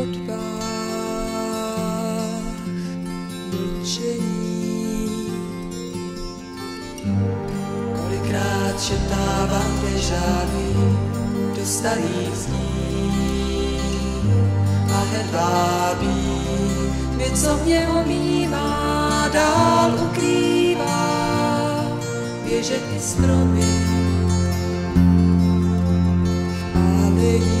chodbách mlčení. Kolikrát šeptávám žádný do starých zní a hedvábí mě, co mě omývá, dál ukrývá. Běžet i stromy, ale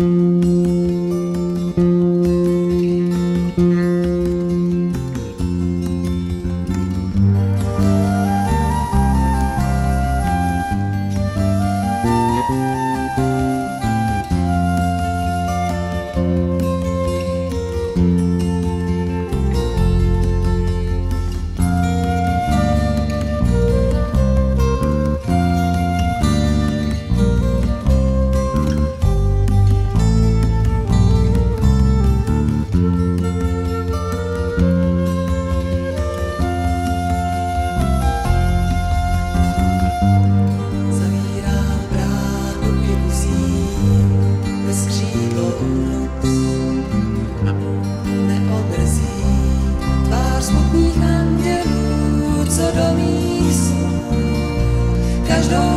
Música andělů, co